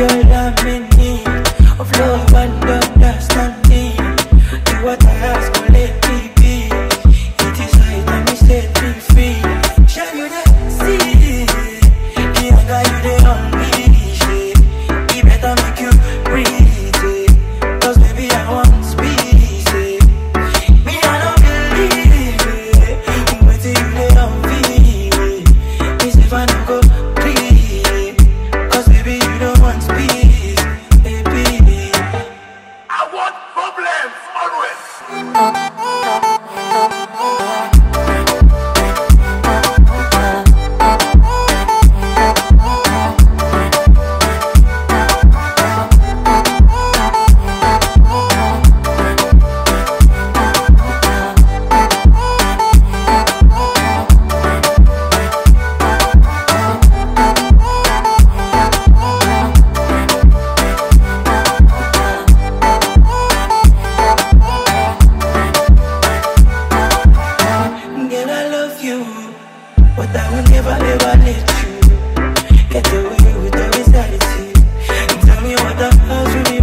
Girl, I'm in need of love and understanding. Do what I ask, will let me be. It is I that me set me free. Shall you not see? The hunger you dey unleash, it better make you. But I will never ever let you get away with the reality. Tell me what the hell's really